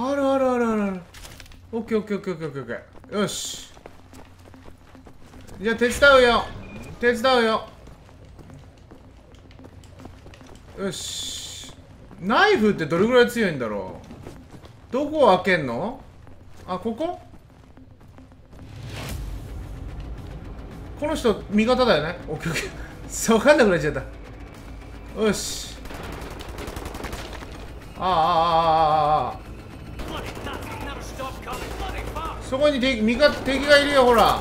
あるあるあるあるある。オッケーオッケーオッケーオッケーオッケーよし。じゃあ手伝うよ。手伝うよ。よし。ナイフってどれぐらい強いんだろう？どこを開けんの？あここ？この人味方だよね？オッケーオッケー。そう分かんなくなっちゃった。よし。ああああああああそこに敵味方敵がいるよほら。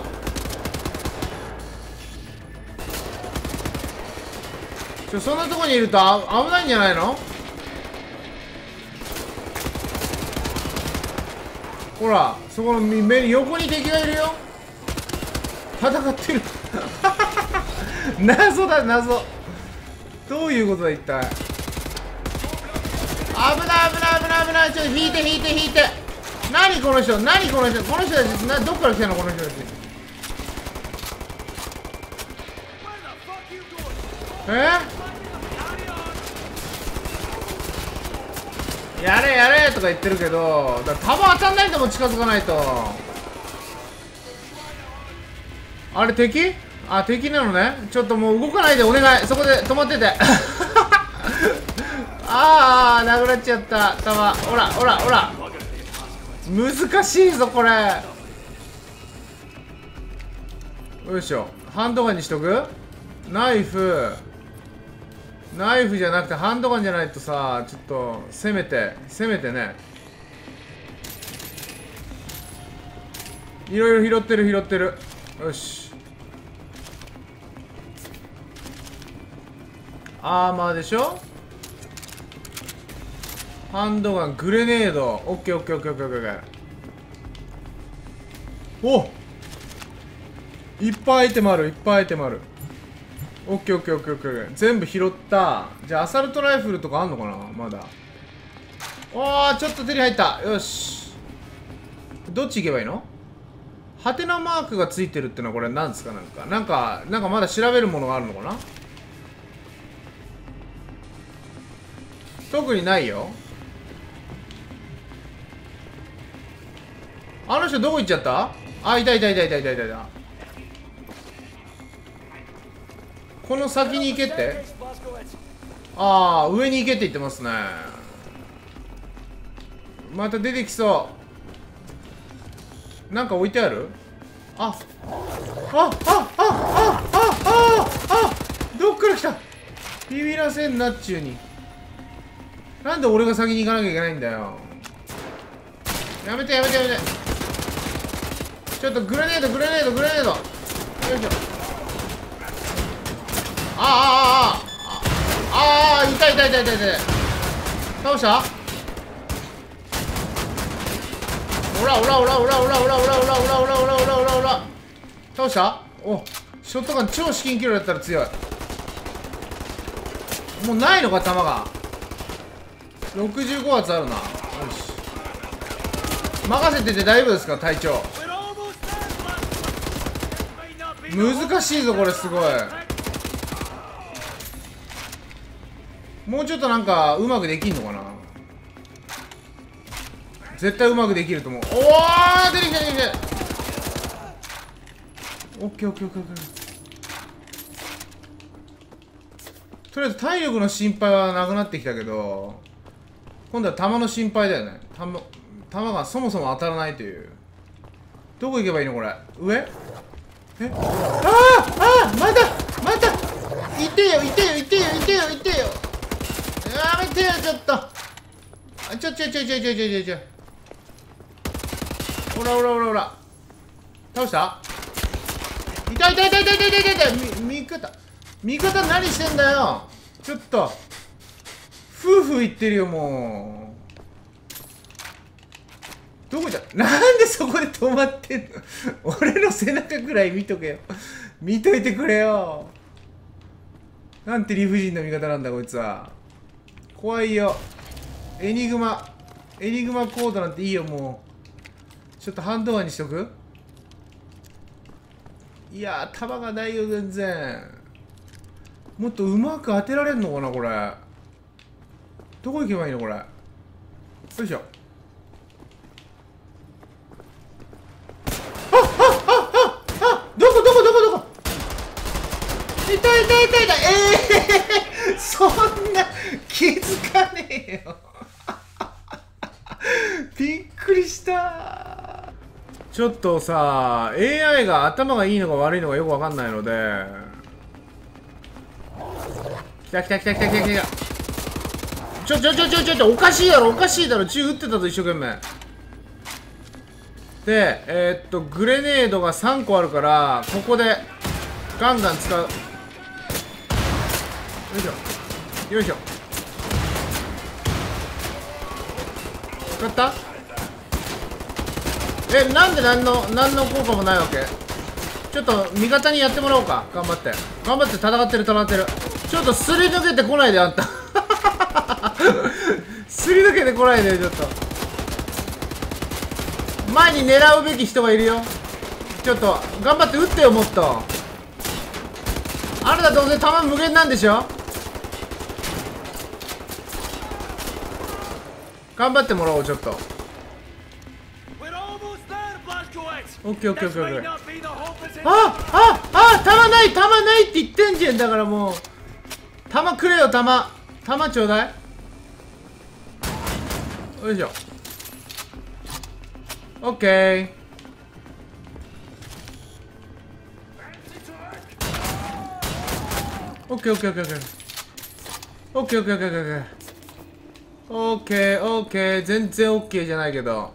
ちょそんなとこにいると危ないんじゃないの？ほらそこの目に横に敵がいるよ。戦ってる。謎だ謎。どういうことだ一体。危ない危ない危ない危ない。ちょっと引いて引いて引いて。何この人？何この人？この人たちどっから来たの？この人たち。え？やれやれとか言ってるけどだ弾当たんないとも近づかないと。あれ敵？あ敵なのね。ちょっともう動かないでお願い。そこで止まってて。ああなくなっちゃった。弾ほらほらほら。難しいぞこれ。よいしょ。ハンドガンにしとく？ナイフ。ナイフじゃなくてハンドガンじゃないとさちょっと攻めて攻めてね。いろいろ拾ってる拾ってる。よし。アーマーでしょ？ハンドガングレネード。オッケーオッケーオッケーオッケーオッケーおいっぱいアイテムあるいっぱいアイテムある。オッケーオッケーオッケーオッケー全部拾った。じゃあアサルトライフルとかあんのかなまだ。おーちょっと手に入った。よし。どっち行けばいいの？ハテナマークがついてるってのはこれ何ですか？なんかなんかなんかまだ調べるものがあるのかな？特にないよ。あの人どこ行っちゃった？あいたいたいたいたいたいたいた。この先に行けって？ああ上に行けって言ってますね。また出てきそう。なんか置いてある？あああああああああどっから来た？ビビらせんなっちゅうに。なんで俺が先に行かなきゃいけないんだよ。やめてやめてやめて。ちょっとグレネードグレネードグレネード。よいしょ。あああああああ痛い痛い痛い痛い痛い倒したおらおらおらおらおらおらおらおらおらおらおらおらおらおら倒したおショットガン超至近距離だったら強いもうないのか弾が65発あるなよし任せてて大丈夫ですか隊長難しいぞこれすごい。もうちょっとなんかうまくできんのかな？絶対うまくできると思う。おお出てきた出てきた。オッケーオッケーオッケーオッケー。とりあえず体力の心配はなくなってきたけど今度は弾の心配だよね。弾弾がそもそも当たらないという。どこ行けばいいのこれ？上？えああああまだまだいてよいてよいてよ。いてよいてよやめてよちょっとあちょちょちょちょちょちょちょほらほらほらほら倒したいたいたいたいたいたいたいた味方味方何してんだよちょっと夫婦言ってるよもうどこじゃ？なんでそこで止まってんの？俺の背中ぐらい見とけよ。見といてくれよ。なんて理不尽な味方なんだこいつは。怖いよ。エニグマ。エニグマコードなんていいよもう。ちょっとハンドガンにしとく？いやー弾がないよ全然。もっとうまく当てられんのかなこれ。どこ行けばいいのこれ？よいしょ。痛い痛いええー、そんな気づかねえよ。びっくりした。ちょっとさ AI が頭がいいのか悪いのかよくわかんないので。来た来た来た来た来た来た。ちょちょちょちょちょちょおかしいだろおかしいだろ。銃撃ってたぞ一生懸命。でえー、っとグレネードが3個あるからここでガンガン使う。よいしょ。よいしょ。使った？えなんで何の何の効果もないわけ？ちょっと味方にやってもらおうか。頑張って。頑張って戦ってる戦ってる。ちょっとすり抜けてこないであんた。すり抜けてこないでちょっと。前に狙うべき人がいるよ。ちょっと頑張って撃ってよもっと。あなたどうせ弾無限なんでしょ？頑張ってもらおうちょっと。オッケーオッケーオッケーオッケー。あああ弾ない弾ないって言ってんじゃんだからもう。弾くれよ弾弾ちょうだい。よいしょ。オッケー。オッケーオッケーオッケーオッケー。オッケーオッケーオッケーオッケー。オッケーオッケー。全然オッケーじゃないけど。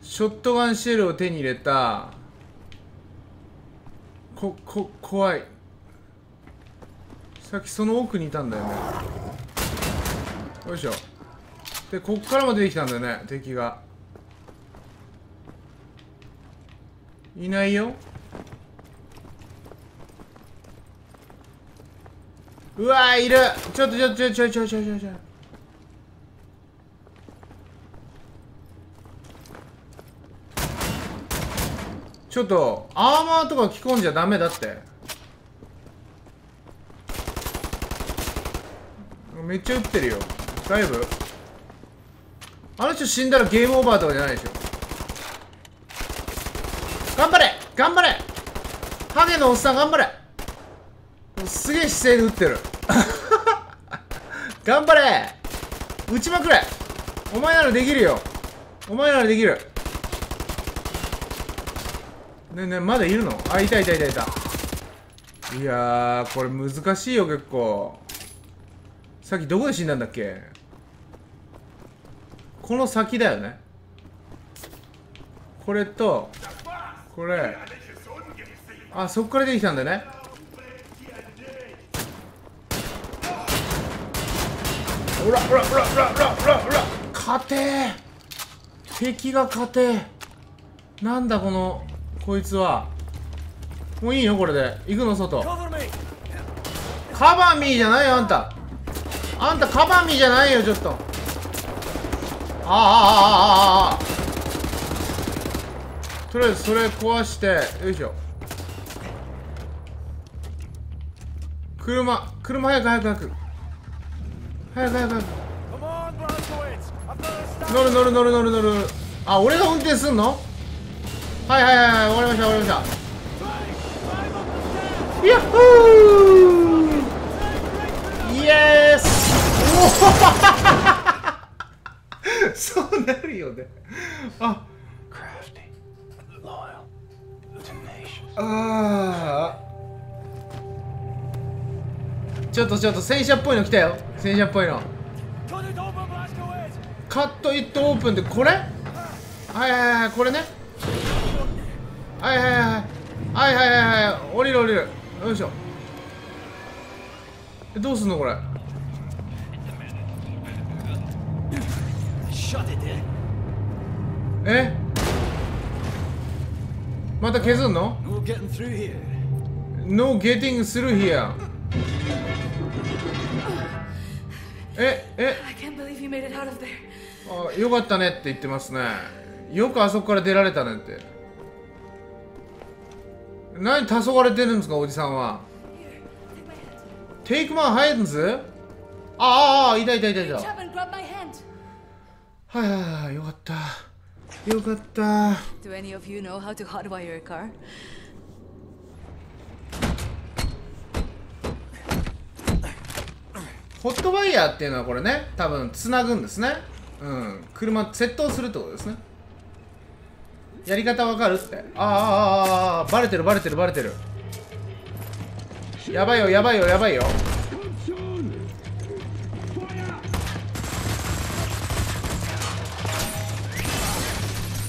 ショットガンシェルを手に入れた。ここ怖い。さっきその奥にいたんだよね。よいしょ。でこっからも出てきたんだよね敵が。いないよ。うわーいる。ちょっとちょっとちょっとちょっとちょちょちょちょ。ちょっとアーマーとか着込んじゃダメだって。めっちゃ撃ってるよ。大丈夫あの人死んだらゲームオーバーとかじゃないでしょ。頑張れ！頑張れ！ハゲのおっさん頑張れ！すげえ姿勢で撃ってる。頑張れ！撃ちまくれ！お前ならできるよ。お前ならできる。ねねまだいるの？あいたいたいたいた。いやーこれ難しいよ結構。さっきどこで死んだんだっけ？この先だよね。これとこれ。あそっから出てきたんだね。ほらほらほらほらほらほらほら。勝てー。敵が勝てー。なんだこのこいつは。もういいよこれで。行くの外。カバミーじゃないよあんた。あんたカバミーじゃないよちょっと。あああああああとりあえずそれ壊してよいしょ。車車早く早く早く。早く早く早く。乗る乗る乗る乗る乗る。あ俺が運転すんの？はいはいはい終わりました終わりました。ヤッホーイエースおそうなるよね。ああちょっとちょっと戦車っぽいの来たよ。戦車っぽいの。カットイットオープンってこれ？はいはいはいこれね。はいはいはいはい。はいはいはい降りる降りる。よいしょ。どうすんのこれ？え？また削んの ?No getting through here ええ？あよかったねって言ってますね。よくあそこから出られたねって何黄昏れてるんですかおじさんは。テイクマン入るんす？ああいたいたいたいた。はいはいはいよかった。よかった。Do any of you know how to hotwire a car? ホットワイヤーっていうのはこれね多分つなぐんですね。うん。車窃盗するってことですね。やり方わかるって。あーあーあーバレてるバレてるバレてる。やばいよやばいよやばいよ。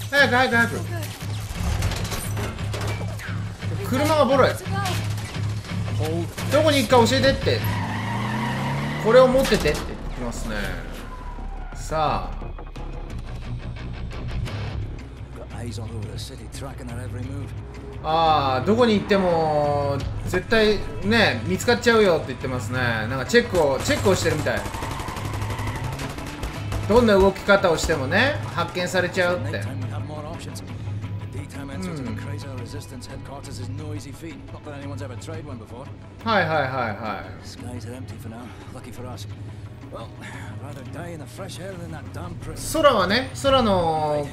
早く早く早く。車がボロい.どこに行くか教えてって。これを持っててって。言ってきますね。さあああどこに行っても絶対ね見つかっちゃうよって言ってますね。なんかチェックをチェックをしてるみたい。どんな動き方をしてもね発見されちゃうって、はいはいはいはい。空はね空の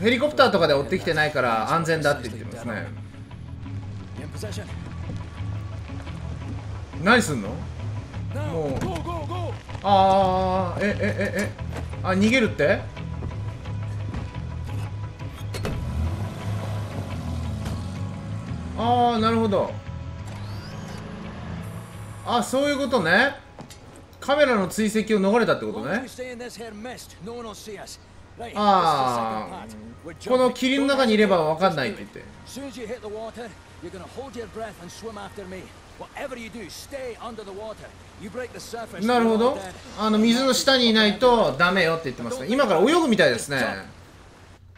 ヘリコプターとかで追ってきてないから安全だって言ってますね。何すんの？もう。ああええええ。あ逃げるって？ああなるほど。あそういうことね。カメラの追跡を逃れたってことねああこの霧の中にいれば分かんないって言ってなるほど。あの水の下にいないとダメよって言ってますね。今から泳ぐみたいですね。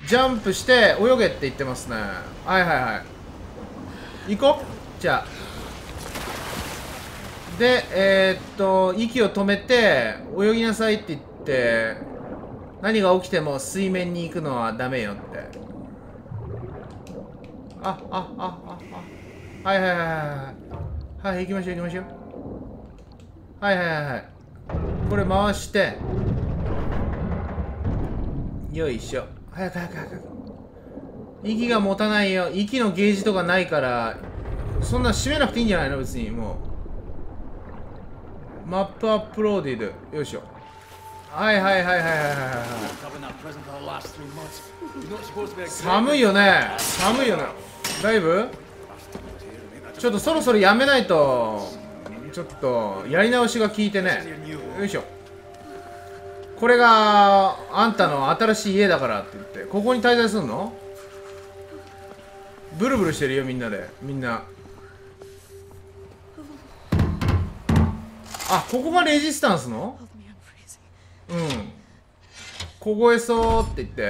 ジャンプして泳げって言ってますね。はいはいはい。行こう。じゃあ。でえー、っと息を止めて泳ぎなさいって言って何が起きても水面に行くのはダメよって。あああああ。はいはいはいはいはい。はい行きましょう行きましょう。はいはいはいはい。これ回して。よいしょ。早く早く早く。息が持たないよ。息のゲージとかないからそんな閉めなくていいんじゃないの？別にもう。マップアップローディドよいしょ。はいはいはいはいはいはいはい寒いよね。寒いよね。だいぶ？ちょっとそろそろやめないと。ちょっとやり直しが効いてね。よいしょ。これがあんたの新しい家だからって言って。ここに滞在するの？ブルブルしてるよみんなで。みんな。あここがレジスタンスのうん凍えそうって言って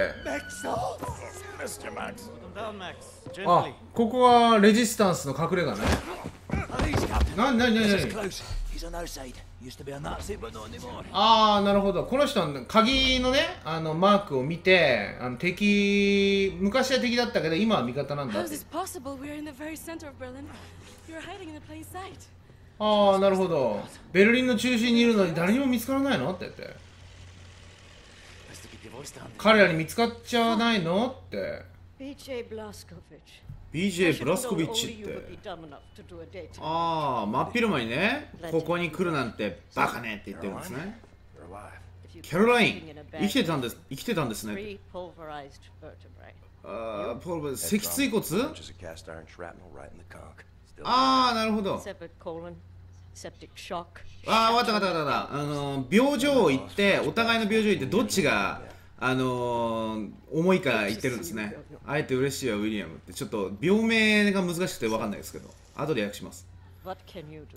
あここはレジスタンスの隠れ家ねああなるほどこの人鍵のねあのマークを見てあの敵昔は敵だったけど今は味方なんだってああなるほど。ベルリンの中心にいるのに誰にも見つからないの？って彼らに見つかっちゃわないの？って。BJ ブラスコビッチって。ああ真っ昼間にねここに来るなんてバカねって言ってるんですね。キャロライン生きてたんです生きてたんですね。ああポルブ脊椎骨？ああ、なるほど。ああ、分かった分かった分かった。あの、病状を言って、お互いの病状を言って、どっちが、あの、重いか言ってるんですね。あえて嬉しいわ、ウィリアムって。ちょっと、病名が難しくてわかんないですけど、後で訳します。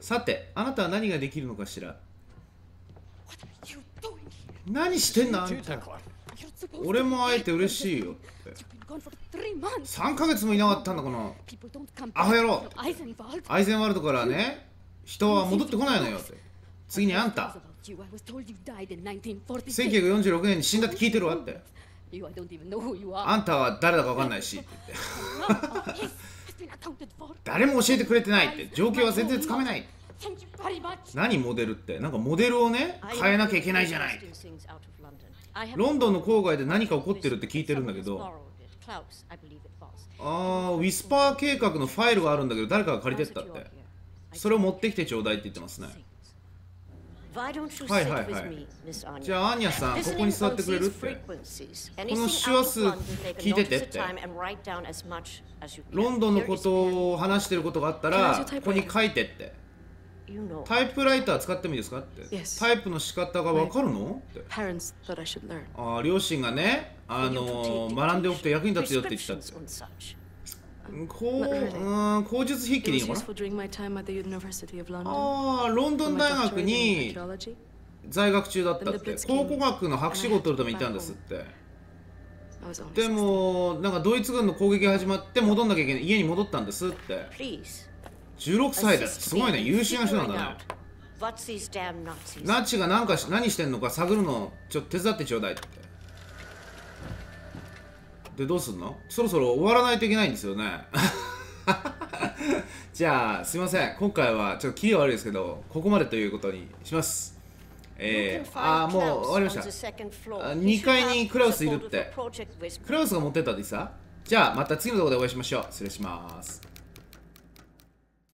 さて、あなたは何ができるのかしら？何してんの？俺も会えて嬉しいよ。って3か月もいなかったんだこの。アホ野郎。アイゼンワールドからね人は戻ってこないのよって。次にあんた。1946年に死んだって聞いてるわって。あんたは誰だか分かんないしって 誰も教えてくれてないって。状況は全然つかめない何モデルって？なんかモデルをね変えなきゃいけないじゃないって。ロンドンの郊外で何か起こってるって聞いてるんだけど。ああ、ウィスパー計画のファイルがあるんだけど、誰かが借りてったって。それを持ってきてちょうだいって言ってますね。はいはいはい。じゃあ、アーニャさん、ここに座ってくれるって。この手話数聞いててって。ロンドンのことを話してることがあったら、ここに書いてって。タイプライター使ってもいいですかって。タイプの仕方がわかるの？って。ああ両親がね、あの、学んでおくと役に立つよって言ったって。こう、really. うん、口述筆記でいいのかな？ああ、ロンドン大学に在学中だったって。考古学の博士号取るためにいたんですって。でも、なんかドイツ軍の攻撃が始まって戻んなきゃいけない。家に戻ったんですって。16歳だすごいね優秀な人なんだね?ナチが何かし何してんのか探るのちょっと手伝ってちょうだいって。でどうすんの？そろそろ終わらないといけないんですよね。じゃあすいません。今回はちょっとキリが悪いですけどここまでということにします。えー、あーもう終わりました。second floor. あ He 2 should 階にクラウスいるって。クラウスが持ってったってさじゃあまた次のところでお会いしましょう。失礼します